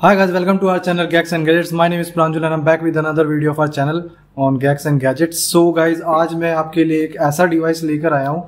Hi guys, welcome to our channel Gags and Gadgets. My name is Pranjul and I'm back with another video of our channel on Gags and Gadgets. So guys, आज मैं आपके लिए एक ऐसा device लेकर आया हूँ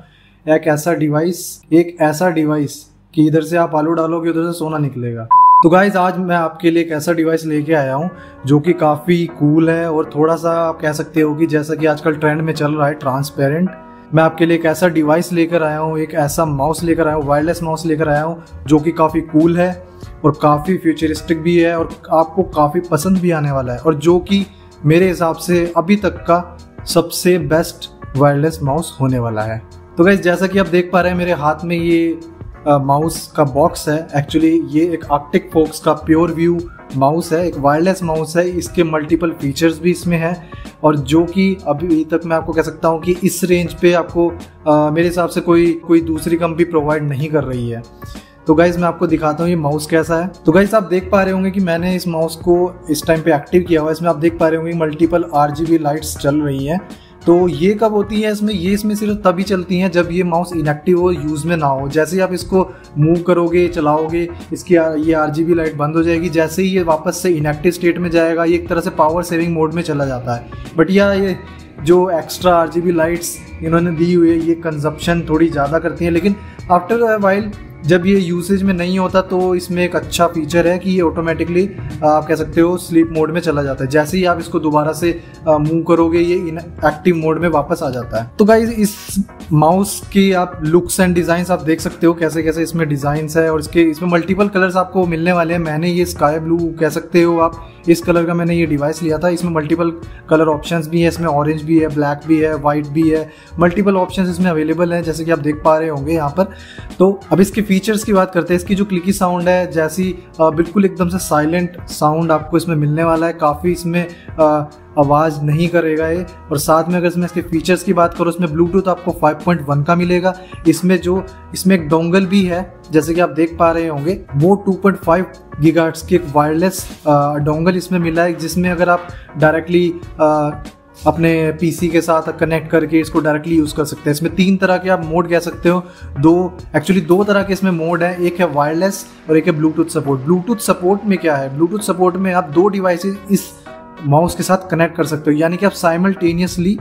एक ऐसा डिवाइस एक ऐसा डिवाइस कि इधर से आप आलू डालोगे उधर से सोना निकलेगा तो गाइज़ आज मैं आपके लिए एक ऐसा डिवाइस लेके आया हूँ जो कि काफ़ी कूल है और थोड़ा सा आप कह सकते हो कि जैसा कि आजकल ट्रेंड में चल रहा है ट्रांसपेरेंट मैं आपके लिए एक ऐसा डिवाइस लेकर आया हूँ एक ऐसा माउस लेकर आया हूँ वायरलेस माउस लेकर आया हूँ जो कि काफ़ी कूल है और काफ़ी फ्यूचरिस्टिक भी है और आपको काफ़ी पसंद भी आने वाला है। और जो कि मेरे हिसाब से अभी तक का सबसे बेस्ट वायरलेस माउस होने वाला है। तो गाइज़ जैसा कि आप देख पा रहे हैं मेरे हाथ में ये माउस का बॉक्स है। एक्चुअली ये एक आर्टिक फोक्स का प्योर व्यू माउस है एक वायरलेस माउस है। इसके मल्टीपल फीचर्स भी इसमें हैं। और जो कि अभी तक मैं आपको कह सकता हूँ कि इस रेंज पे आपको आ, मेरे हिसाब से कोई कोई दूसरी कंपनी प्रोवाइड नहीं कर रही है। तो गाइज़ मैं आपको दिखाता हूँ ये माउस कैसा है। तो गाइज़ आप देख पा रहे होंगे कि मैंने इस माउस को इस टाइम पे एक्टिव किया हुआ है। इसमें आप देख पा रहे होंगे मल्टीपल आरजीबी लाइट्स चल रही हैं। तो ये कब होती है? इसमें, ये इसमें सिर्फ़ तभी चलती हैं जब ये माउस इनएक्टिव हो यूज़ में ना हो। जैसे ही आप इसको मूव करोगे, चलाओगे, इसकी ये आरजीबी लाइट बंद हो जाएगी। जैसे ही ये वापस से इनएक्टिव स्टेट में जाएगा, ये एक तरह से पावर सेविंग मोड में चला जाता है। बट यह ये जो एक्स्ट्रा आरजीबी लाइट्स इन्होंने दी हुई है, ये कंजप्शन थोड़ी ज़्यादा करती हैं। लेकिन आफ्टर वाइल जब ये यूसेज में नहीं होता तो इसमें एक अच्छा फीचर है कि ये ऑटोमेटिकली आप कह सकते हो स्लीप मोड में चला जाता है। जैसे ही आप इसको दोबारा से मूव करोगे, ये इन एक्टिव मोड में वापस आ जाता है। तो गाइज़ इस माउस की आप लुक्स एंड डिज़ाइन आप देख सकते हो, कैसे कैसे इसमें डिज़ाइन है और इसके इसमें मल्टीपल कलर्स आपको मिलने वाले हैं। मैंने ये स्काई ब्लू कह सकते हो आप। इस कलर का मैंने ये डिवाइस लिया था। इसमें मल्टीपल कलर ऑप्शंस भी है। इसमें ऑरेंज भी है ब्लैक भी है वाइट भी है। मल्टीपल ऑप्शंस इसमें अवेलेबल हैं, जैसे कि आप देख पा रहे होंगे यहाँ पर। तो अब इसके फीचर्स की बात करते हैं, इसकी जो क्लिकी साउंड है, जैसी बिल्कुल एकदम से साइलेंट साउंड आपको इसमें मिलने वाला है, काफ़ी इसमें आवाज़ नहीं करेगा ये। और साथ में अगर इसमें इसके फीचर्स की बात करो, इसमें ब्लूटूथ आपको 5.1 का मिलेगा। इसमें जो, इसमें एक डोंगल भी है, जैसे कि आप देख पा रहे होंगे, वो 2.5 गीगाहर्ट्ज की एक वायरलेस डोंगल इसमें मिला है, जिसमें अगर आप डायरेक्टली अपने पीसी के साथ कनेक्ट करके इसको डायरेक्टली यूज़ कर सकते हैं। इसमें तीन तरह के आप मोड कह सकते हो। दो एक्चुअली दो तरह के इसमें मोड है। एक है वायरलेस और एक है ब्लूटूथ सपोर्ट ब्लूटूथ सपोर्ट में क्या है? ब्लूटूथ सपोर्ट में आप दो डिवाइस इस माउस के साथ कनेक्ट कर सकते हो। यानी कि आप साइमल्टेनियसली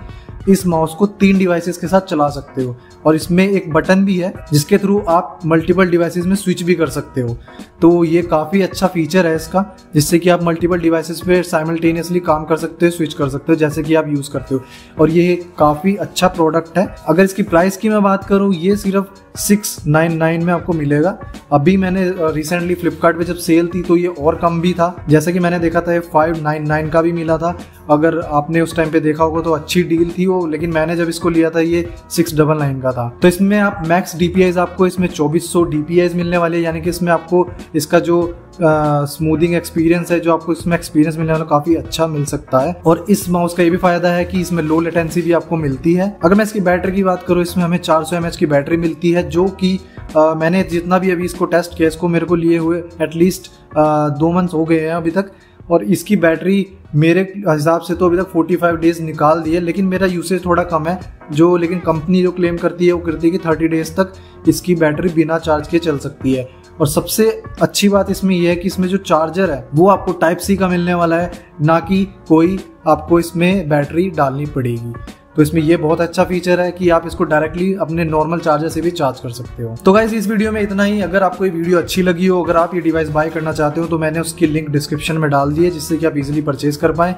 इस माउस को तीन डिवाइसेस के साथ चला सकते हो। और इसमें एक बटन भी है, जिसके थ्रू आप मल्टीपल डिवाइसेस में स्विच भी कर सकते हो। तो ये काफ़ी अच्छा फीचर है इसका, जिससे कि आप मल्टीपल डिवाइसेस पे साइमल्टेनियसली काम कर सकते हो स्विच कर सकते हो, जैसे कि आप यूज़ करते हो। और ये काफ़ी अच्छा प्रोडक्ट है। अगर इसकी प्राइस की मैं बात करूँ, ये सिर्फ़ सिक्स नाइन नाइन में आपको मिलेगा। अभी मैंने रिसेंटली फ्लिपकार्ट पे जब सेल थी तो ये और कम भी था। जैसे कि मैंने देखा था, ये फाइव नाइन नाइन का भी मिला था। अगर आपने उस टाइम पे देखा होगा तो अच्छी डील थी वो, लेकिन मैंने जब इसको लिया था, ये सिक्स डबल नाइन का। था। तो इसमें आप मैक्स डीपीआईज आपको इसमें चौबीस सौ डीपीआईज मिलने वाले यानी कि इसमें आपको इसका जो स्मूदिंग uh, एक्सपीरियंस है जो आपको इसमें एक्सपीरियंस मिलने वाला काफ़ी अच्छा मिल सकता है। और इस माउस का ये भी फ़ायदा है कि इसमें लो लेटेंसी भी आपको मिलती है। अगर मैं इसकी बैटरी की बात करूँ इसमें हमें चार सौ की बैटरी मिलती है जो कि uh, मैंने जितना भी अभी इसको टेस्ट किया इसको मेरे को लिए हुए एटलीस्ट uh, दो मंथ हो गए हैं अभी तक। और इसकी बैटरी मेरे हिसाब से तो अभी तक 45 डेज़ निकाल दिए, लेकिन मेरा यूसेज थोड़ा कम है, जो लेकिन कंपनी जो क्लेम करती है, वो करती है कि 30 डेज़ तक इसकी बैटरी बिना चार्ज के चल सकती है। और सबसे अच्छी बात इसमें यह है कि इसमें जो चार्जर है, वो आपको टाइप सी का मिलने वाला है, ना कि कोई आपको इसमें बैटरी डालनी पड़ेगी। तो इसमें ये बहुत अच्छा फीचर है कि आप इसको डायरेक्टली अपने नॉर्मल चार्जर से भी चार्ज कर सकते हो। तो गाइज़ इस वीडियो में इतना ही। अगर आपको ये वीडियो अच्छी लगी हो, अगर आप ये डिवाइस बाय करना चाहते हो तो मैंने उसकी लिंक डिस्क्रिप्शन में डाल दी है, जिससे कि आप इजिली परचेज कर पाए।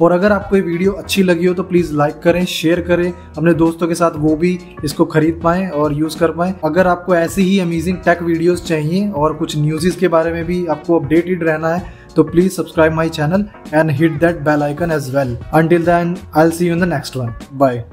और अगर आपको ये वीडियो अच्छी लगी हो तो प्लीज़ लाइक करें शेयर करें, अपने दोस्तों के साथ वो भी इसको खरीद पाएँ और यूज़ कर पाएँ। अगर आपको ऐसी ही अमेजिंग टेक वीडियोज़ चाहिए और कुछ न्यूज़ के बारे में भी आपको अपडेटेड रहना है So please subscribe my channel and hit that bell icon as well. Until then, I'll see you in the next one. Bye.